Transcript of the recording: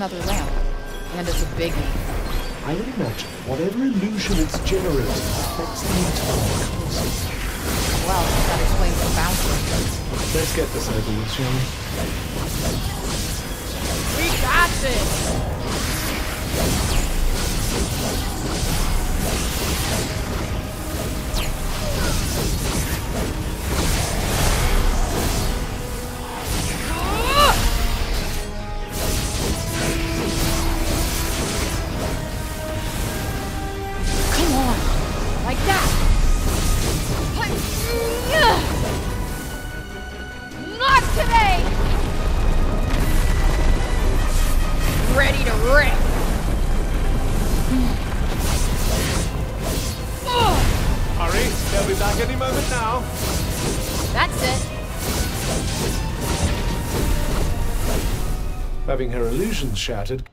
Another lamp. And it's a biggie. I would imagine whatever illusion it's generating affects the entire. Well, that explains the bouncer. Let's get this over with, shall we? Ready to rip! Hurry, they'll be back any moment now. That's it! Having her illusions shattered